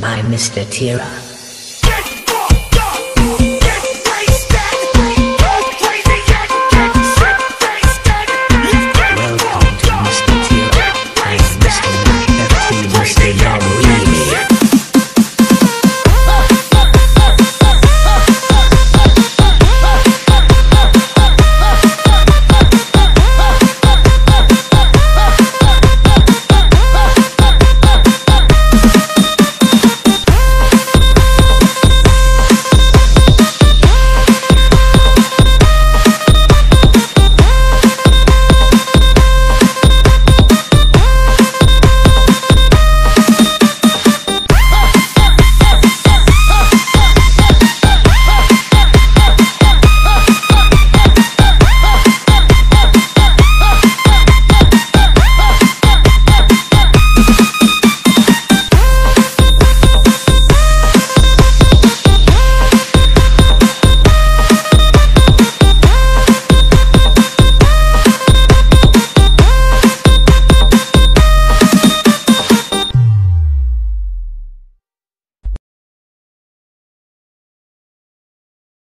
my Mr. Tira.